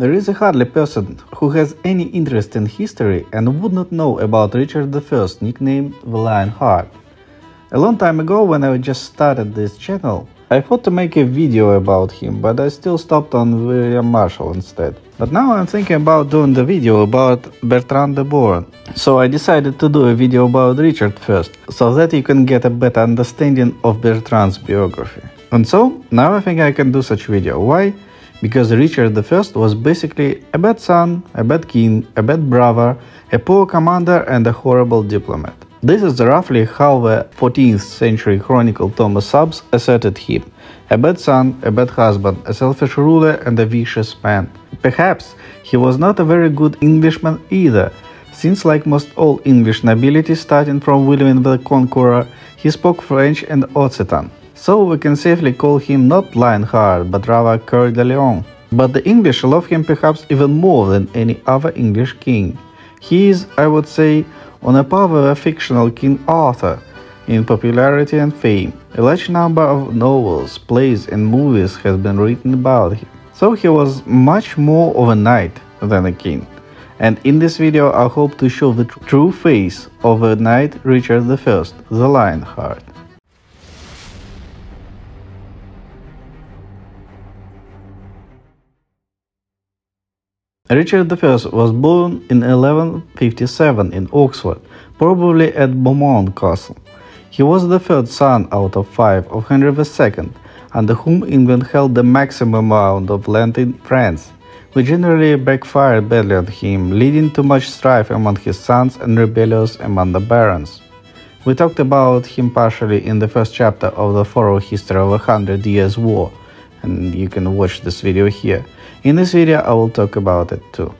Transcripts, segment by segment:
There is a hardly person who has any interest in history and would not know about Richard I, nicknamed the Lionheart. A long time ago, when I just started this channel, I thought to make a video about him, but I still stopped on William Marshall instead. But now I'm thinking about doing the video about Bertrand de Born. So I decided to do a video about Richard first, so that you can get a better understanding of Bertrand's biography. And so, now I think I can do such video. Why? Because Richard I was basically a bad son, a bad king, a bad brother, a poor commander and a horrible diplomat. This is roughly how the 14th century chronicle Thomas Stubbs asserted him. A bad son, a bad husband, a selfish ruler and a vicious man. Perhaps he was not a very good Englishman either, since like most all English nobility starting from William the Conqueror, he spoke French and Occitan. So we can safely call him not Lionheart, but rather Coeur de Lion. But the English love him perhaps even more than any other English king. He is, I would say, on a par with a fictional King Arthur in popularity and fame. A large number of novels, plays and movies has been written about him. So he was much more of a knight than a king. And in this video I hope to show the tr true face of a knight Richard I, the Lionheart. Richard I was born in 1157 in Oxford, probably at Beaumont Castle. He was the third son out of five of Henry II, under whom England held the maximum amount of land in France, which generally backfired badly on him, leading to much strife among his sons and rebellions among the barons. We talked about him partially in the first chapter of the thorough history of a Hundred Years' War, and you can watch this video here. In this video I will talk about it too.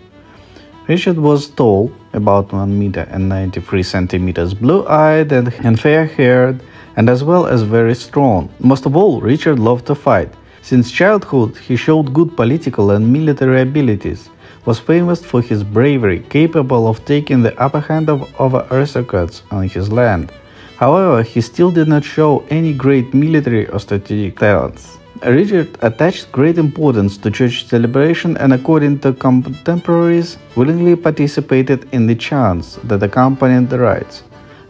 Richard was tall, about 1 meter and 93 centimeters, blue-eyed and, fair-haired, and as well as very strong. Most of all, Richard loved to fight. Since childhood, he showed good political and military abilities, was famous for his bravery, capable of taking the upper hand of over aristocrats on his land. However, he still did not show any great military or strategic talents. Richard attached great importance to church celebration and according to contemporaries, willingly participated in the chants that accompanied the rites,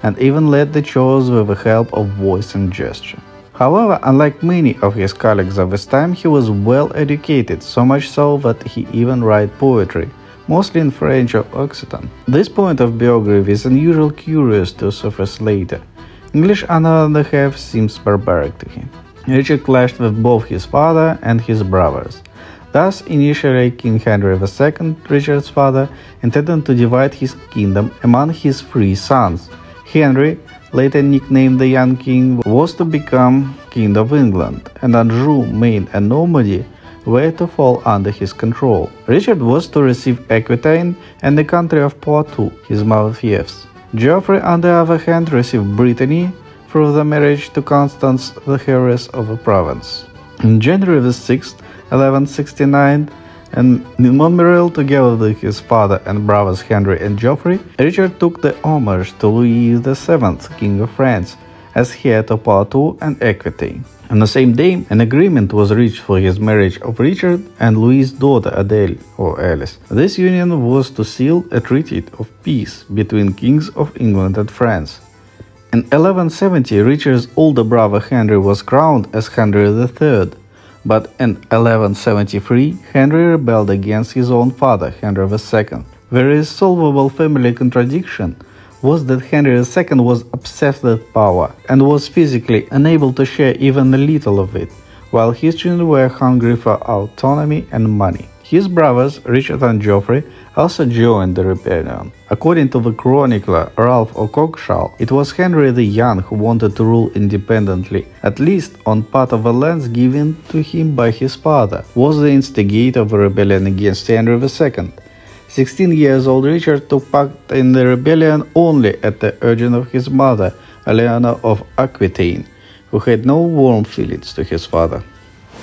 and even led the chores with the help of voice and gesture. However, unlike many of his colleagues of his time, he was well educated, so much so that he even wrote poetry, mostly in French or Occitan. This point of biography is unusually curious to surface later. English, on the other hand, seems barbaric to him. Richard clashed with both his father and his brothers. Thus, initially King Henry II, Richard's father, intended to divide his kingdom among his three sons. Henry, later nicknamed the young king, was to become king of England, and Anjou, Maine and Normandy were to fall under his control. Richard was to receive Aquitaine and the country of Poitou, his mother fiefs. Geoffrey, on the other hand, received Brittany, through the marriage to Constance, the heiress of a province. In January 6, 1169, and in Montmirail, together with his father and brothers Henry and Geoffrey, Richard took the homage to Louis VII, King of France, as heir to Poitou and Aquitaine. On the same day, an agreement was reached for his marriage of Richard and Louis's daughter Adele, or Alice. This union was to seal a treaty of peace between kings of England and France. In 1170, Richard's older brother Henry was crowned as Henry III, but in 1173, Henry rebelled against his own father, Henry II. The irresolvable family contradiction was that Henry II was obsessed with power and was physically unable to share even a little of it, while his children were hungry for autonomy and money. His brothers, Richard and Geoffrey, also joined the rebellion. According to the chronicler Ralph of Coggeshall, it was Henry the Young who wanted to rule independently, at least on part of the lands given to him by his father, was the instigator of the rebellion against Henry II. 16 years old Richard took part in the rebellion only at the urging of his mother, Eleanor of Aquitaine, who had no warm feelings to his father.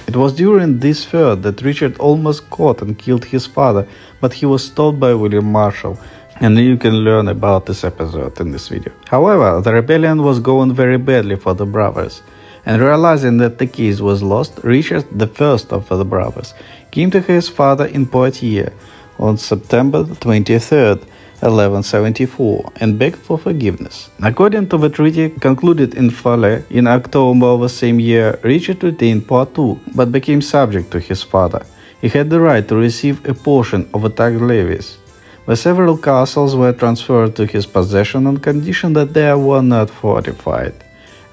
It was during this feud that Richard almost caught and killed his father, but he was stopped by William Marshall, and you can learn about this episode in this video. However, the rebellion was going very badly for the brothers, and realizing that the case was lost, Richard, the first of the brothers, came to his father in Poitiers on September 23, 1174 and begged for forgiveness. According to the treaty concluded in Falaise in October of the same year, Richard retained part Poitou but became subject to his father. He had the right to receive a portion of the tax levies. The several castles were transferred to his possession on condition that they were not fortified,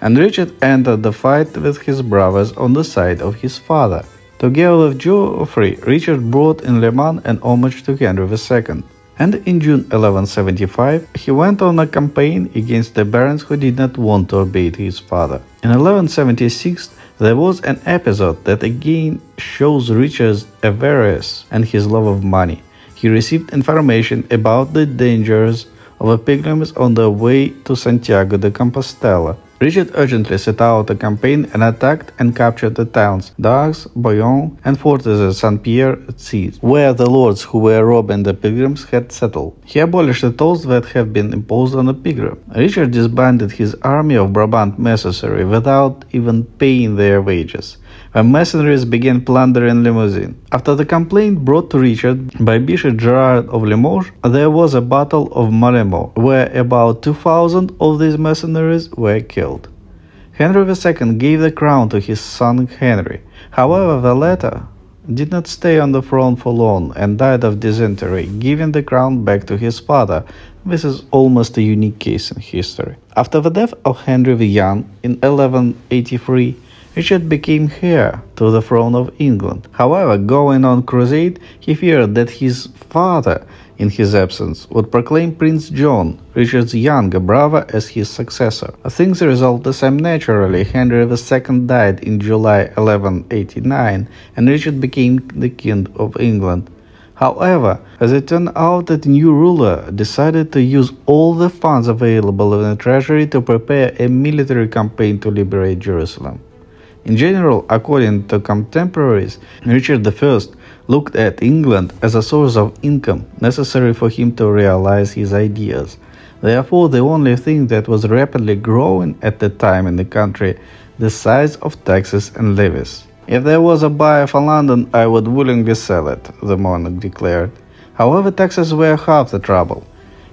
and Richard entered the fight with his brothers on the side of his father. Together with Geoffrey, Richard brought in Le Mans an homage to Henry II and in June 1175 he went on a campaign against the barons who did not want to obey his father. In 1176 there was an episode that again shows Richard's avarice and his love of money. He received information about the dangers of the pilgrims on their way to Santiago de Compostela Richard urgently set out a campaign and attacked and captured the towns Dax, Bayonne, and fortresses Saint Pierre at Sea, where the lords who were robbing the pilgrims had settled. He abolished the tolls that had been imposed on the pilgrim. Richard disbanded his army of Brabant mercenaries without even paying their wages when mercenaries began plundering Limousin. After the complaint brought to Richard by Bishop Gerard of Limoges, there was a battle of Mallemont, where about 2,000 of these mercenaries were killed. Henry II gave the crown to his son Henry. However, the latter did not stay on the throne for long and died of dysentery, giving the crown back to his father. This is almost a unique case in history. After the death of Henry the Young in 1183, Richard became heir to the throne of England. However, going on crusade, he feared that his father, in his absence, would proclaim Prince John, Richard's younger brother, as his successor. Things resolved the same naturally. Henry II died in July 1189, and Richard became the King of England. However, as it turned out, the new ruler decided to use all the funds available in the treasury to prepare a military campaign to liberate Jerusalem. In general, according to contemporaries, Richard I looked at England as a source of income necessary for him to realize his ideas. Therefore, the only thing that was rapidly growing at the time in the country, the size of taxes and levies. If there was a buyer for London, I would willingly sell it, the monarch declared. However, taxes were half the trouble.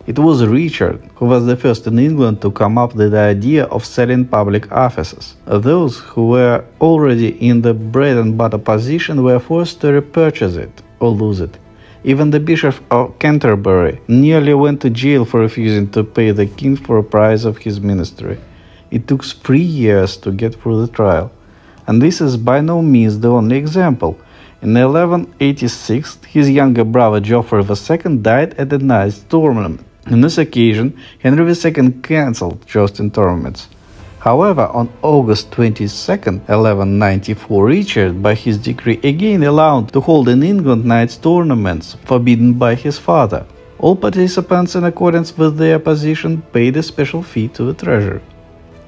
It was Richard who was the first in England to come up with the idea of selling public offices. Those who were already in the bread and butter position were forced to repurchase it or lose it. Even the Bishop of Canterbury nearly went to jail for refusing to pay the king for a price of his ministry. It took three years to get through the trial. And this is by no means the only example. In 1186, his younger brother Geoffrey II died at a nice tournament. On this occasion, Henry II cancelled jousting tournaments. However, on August 22, 1194, Richard, by his decree, again allowed to hold in England knights tournaments, forbidden by his father. All participants, in accordance with their position, paid a special fee to the treasury.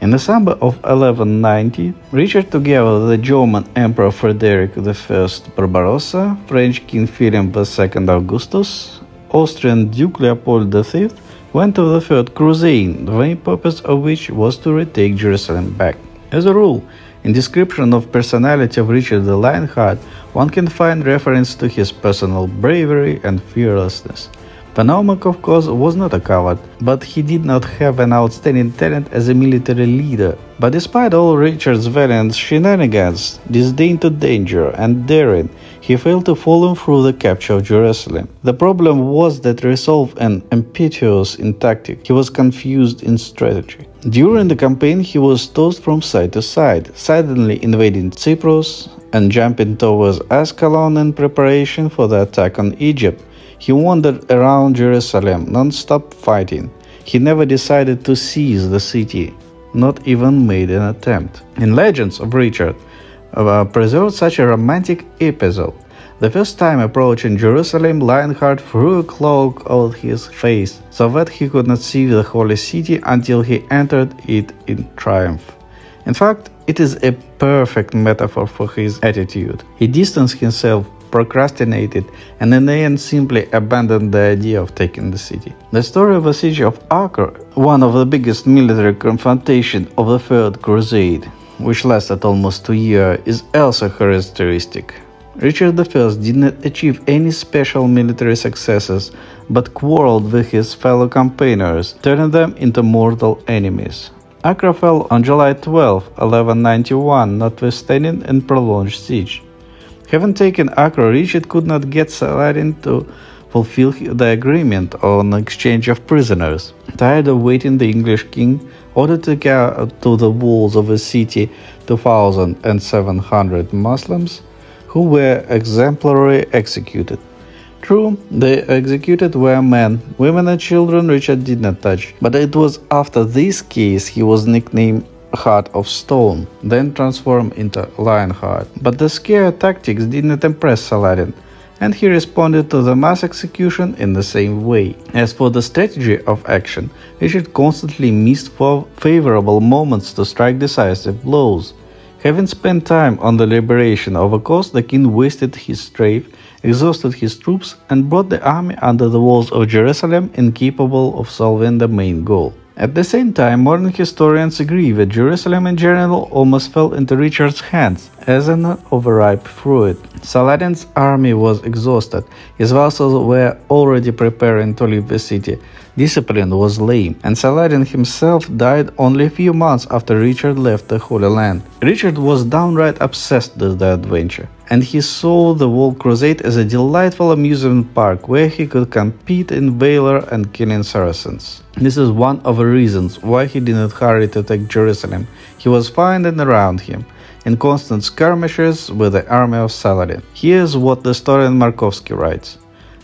In the summer of 1190, Richard, together with the German Emperor Frederick I Barbarossa, French King Philip II Augustus, Austrian Duke Leopold V went to the Third Crusade, the main purpose of which was to retake Jerusalem back. As a rule, in description of personality of Richard the Lionheart, one can find reference to his personal bravery and fearlessness. Panamak, of course, was not a coward, but he did not have an outstanding talent as a military leader. But despite all Richard's valiant shenanigans, disdain to danger, and daring, he failed to follow through the capture of Jerusalem. The problem was that resolve and impetuous in tactic, he was confused in strategy. During the campaign, he was tossed from side to side, suddenly invading Cyprus and jumping towards Ascalon in preparation for the attack on Egypt. He wandered around Jerusalem, non-stop fighting. He never decided to seize the city, not even made an attempt. In Legends of Richard, uh, preserved such a romantic episode. The first time approaching Jerusalem, Lionheart threw a cloak over his face so that he could not see the holy city until he entered it in triumph. In fact, it is a perfect metaphor for his attitude. He distanced himself procrastinated, and in the end simply abandoned the idea of taking the city. The story of the siege of Acre, one of the biggest military confrontations of the Third Crusade, which lasted almost two years, is also characteristic. Richard I did not achieve any special military successes, but quarreled with his fellow campaigners, turning them into mortal enemies. Acre fell on July 12, 1191, notwithstanding a prolonged siege. Having taken Acre, Richard could not get Saladin to fulfill the agreement on exchange of prisoners. Tired of waiting, the English king ordered to to the walls of the city 2,700 Muslims who were exemplarily executed. True, the executed were men, women, and children Richard did not touch, but it was after this case he was nicknamed Heart of Stone, then transformed into Lionheart. But the scare tactics did not impress Saladin, and he responded to the mass execution in the same way. As for the strategy of action, Richard constantly missed favorable moments to strike decisive blows. Having spent time on the liberation of a coast, the king wasted his strength, exhausted his troops, and brought the army under the walls of Jerusalem incapable of solving the main goal. At the same time, modern historians agree that Jerusalem in general almost fell into Richard's hands as an overripe fruit. Saladin's army was exhausted, his vassals were already preparing to leave the city, discipline was lame, and Saladin himself died only a few months after Richard left the Holy Land. Richard was downright obsessed with the adventure and he saw the Wall Crusade as a delightful amusement park where he could compete in valor and killing Saracens. This is one of the reasons why he did not hurry to take Jerusalem. He was finding around him in constant skirmishes with the army of Saladin. Here's what the historian Markovsky writes.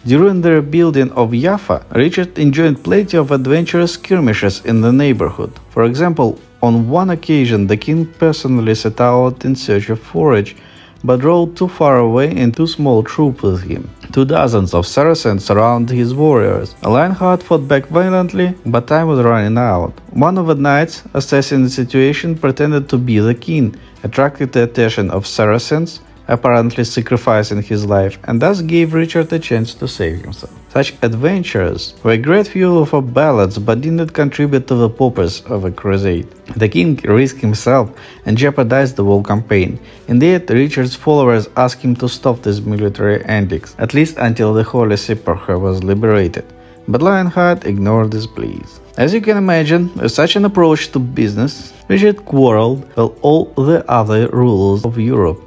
During the rebuilding of Jaffa, Richard enjoyed plenty of adventurous skirmishes in the neighborhood. For example, on one occasion, the king personally set out in search of forage but rode too far away and two small troops with him. Two dozens of Saracens surrounded his warriors. Lionheart fought back violently, but time was running out. One of the knights, assessing the situation, pretended to be the king, attracted the attention of Saracens, apparently sacrificing his life, and thus gave Richard a chance to save himself. Such adventures were a great fuel for ballads but did not contribute to the purpose of a crusade. The king risked himself and jeopardized the whole campaign. Indeed, Richard's followers asked him to stop these military antics, at least until the Holy Sepulchre was liberated. But Lionheart ignored these pleas. As you can imagine, with such an approach to business, Richard quarreled with all the other rulers of Europe.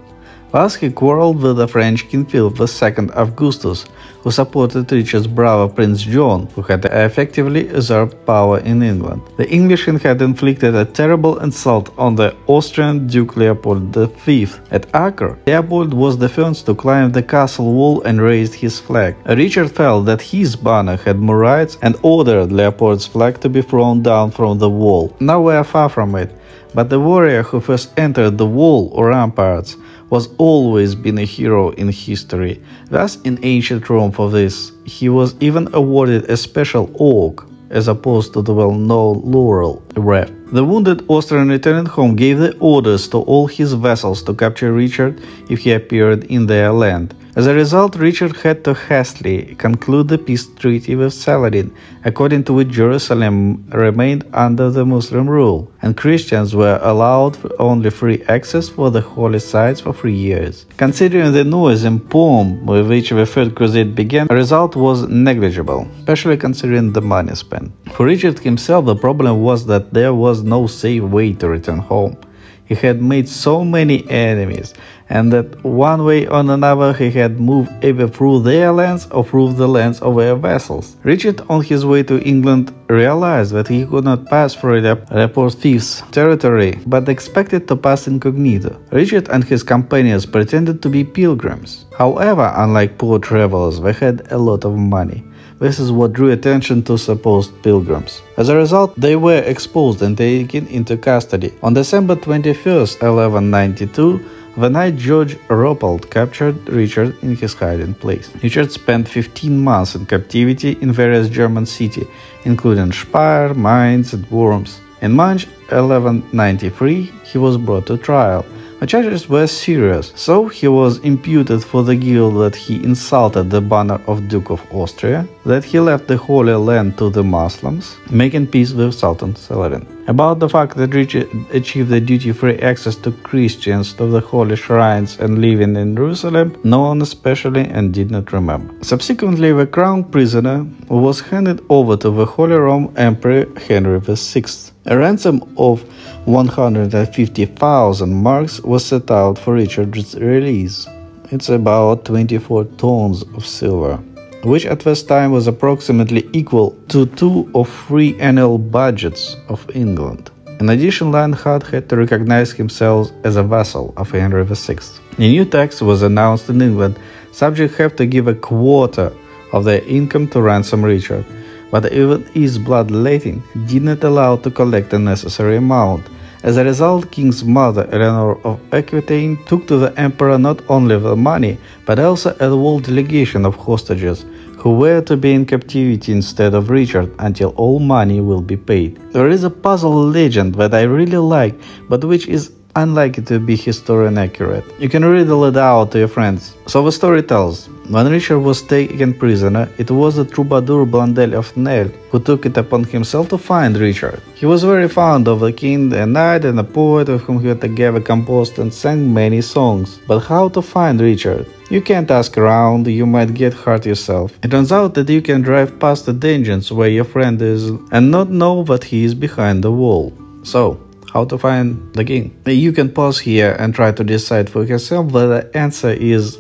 Thus he quarreled with the French King Philip II Augustus, who supported Richard's brother Prince John, who had effectively usurped power in England. The English had inflicted a terrible insult on the Austrian Duke Leopold V. At Acre, Leopold was the first to climb the castle wall and raised his flag. Richard felt that his banner had more rights and ordered Leopold's flag to be thrown down from the wall. Now we are far from it, but the warrior who first entered the wall or ramparts was always been a hero in history. Thus, in ancient Rome for this, he was even awarded a special oak as opposed to the well-known laurel wreath. The wounded Austrian returning home gave the orders to all his vessels to capture Richard if he appeared in their land. As a result, Richard had to hastily conclude the peace treaty with Saladin, according to which Jerusalem remained under the Muslim rule, and Christians were allowed only free access for the holy sites for three years. Considering the noise and pomp with which the Third Crusade began, the result was negligible, especially considering the money spent. For Richard himself, the problem was that there was no safe way to return home. He had made so many enemies, and that one way or another he had moved either through their lands or through the lands of their vessels. Richard, on his way to England, realized that he could not pass through Leopold V's territory, but expected to pass incognito. Richard and his companions pretended to be pilgrims. However, unlike poor travelers, they had a lot of money. This is what drew attention to supposed pilgrims. As a result, they were exposed and taken into custody. On December 21, 1192, the knight George Rupelt captured Richard in his hiding place. Richard spent 15 months in captivity in various German cities, including Speyer, Mainz, and Worms. In March 1193, he was brought to trial. The charges were serious, so he was imputed for the guilt that he insulted the banner of Duke of Austria, that he left the Holy Land to the Muslims, making peace with Sultan Saladin. About the fact that Richard achieved the duty-free access to Christians to the holy shrines and living in Jerusalem, no one especially and did not remember. Subsequently, the crown prisoner was handed over to the Holy Roman Emperor Henry VI. A ransom of 150,000 marks was set out for Richard's release. It's about 24 tons of silver which at this time was approximately equal to two or three annual budgets of England. In addition, Lionheart had to recognize himself as a vassal of Henry VI. A new tax was announced in England. Subjects have to give a quarter of their income to ransom Richard, but even his bloodletting did not allow to collect the necessary amount. As a result, King's mother, Eleanor of Aquitaine, took to the emperor not only the money, but also a whole delegation of hostages, who were to be in captivity instead of Richard until all money will be paid. There is a puzzle legend that I really like, but which is unlikely to be historian accurate. You can riddle it out to your friends. So the story tells, when Richard was taken prisoner, it was the troubadour Blondel of Nesle who took it upon himself to find Richard. He was very fond of the king, a knight and a poet with whom he had together composed and sang many songs. But how to find Richard? You can't ask around, you might get hurt yourself. It turns out that you can drive past the dungeons where your friend is and not know that he is behind the wall. So, how to find the king. You can pause here and try to decide for yourself, but the answer is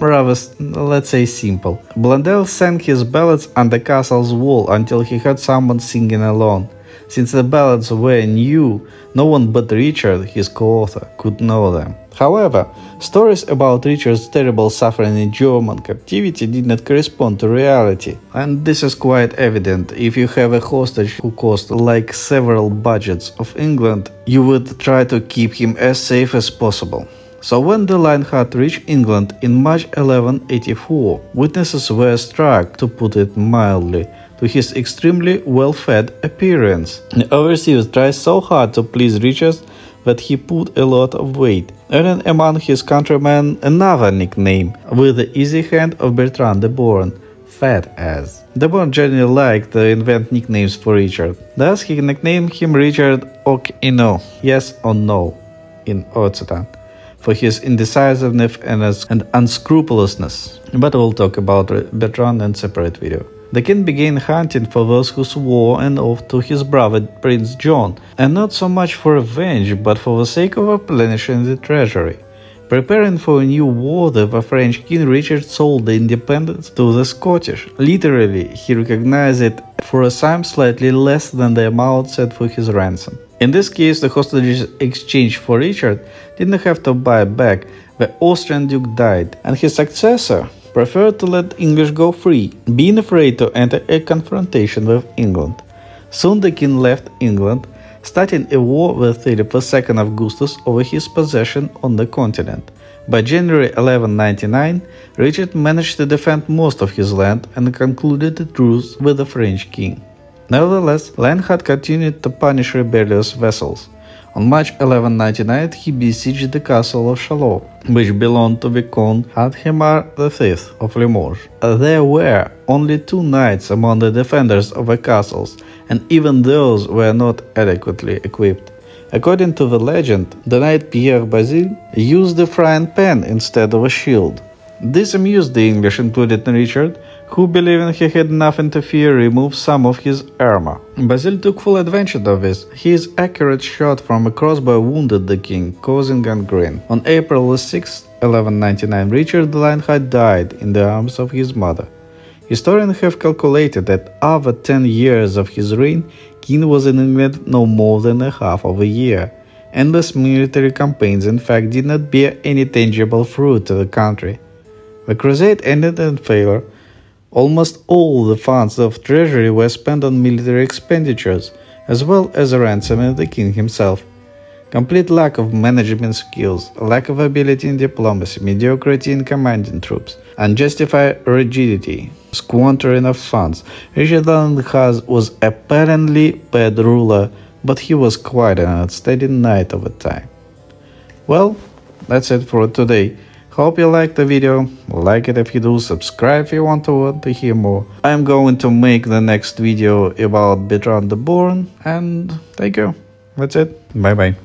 rather, let's say, simple. Blondel sang his ballads on the castle's wall until he heard someone singing alone. Since the ballads were new, no one but Richard, his co-author, could know them. However, stories about Richard's terrible suffering in German captivity did not correspond to reality, and this is quite evident. If you have a hostage who cost like several budgets of England, you would try to keep him as safe as possible. So when the line had reached England in March 1184, witnesses were struck, to put it mildly, to his extremely well-fed appearance. The overseer tried so hard to please Richard that he put a lot of weight, earning among his countrymen another nickname, with the easy hand of Bertrand de Born, Fat Ass. De Born generally liked to invent nicknames for Richard. Thus he nicknamed him Richard Okino, yes or no, in Occitan, for his indecisiveness and unscrupulousness. But we'll talk about Bertrand in separate video. The king began hunting for those who swore an oath to his brother Prince John, and not so much for revenge, but for the sake of replenishing the treasury. Preparing for a new war, the French king Richard sold the independence to the Scottish. Literally, he recognized it for a sum slightly less than the amount set for his ransom. In this case, the hostages exchanged for Richard didn't have to buy back. The Austrian duke died, and his successor, preferred to let English go free, being afraid to enter a confrontation with England. Soon the king left England, starting a war with Philip II Augustus over his possession on the continent. By January 1199, Richard managed to defend most of his land and concluded a truce with the French king. Nevertheless, Lionheart continued to punish rebellious vassals. On March 1199, he besieged the castle of Chalons, which belonged to Viscount Adhemar V of Limoges. There were only two knights among the defenders of the castles, and even those were not adequately equipped. According to the legend, the knight Pierre Bazile used a frying pan instead of a shield. This amused the English, including Richard, who, believing he had nothing to fear, removed some of his armor. Basil took full advantage of this. His accurate shot from a crossbow wounded the king, causing gangrene. On April 6, 1199, Richard the Lionheart died in the arms of his mother. Historians have calculated that over 10 years of his reign, King was in England no more than a half of a year. Endless military campaigns, in fact, did not bear any tangible fruit to the country. The crusade ended in failure, Almost all the funds of treasury were spent on military expenditures, as well as ransoming the king himself. Complete lack of management skills, lack of ability in diplomacy, mediocrity in commanding troops, unjustified rigidity, squandering of funds. Richard Lionheart was apparently bad ruler, but he was quite an outstanding knight of the time. Well, that's it for today. Hope you liked the video, like it if you do, subscribe if you want to, want to hear more. I'm going to make the next video about Bertrand de Born, and thank you. That's it. Bye bye.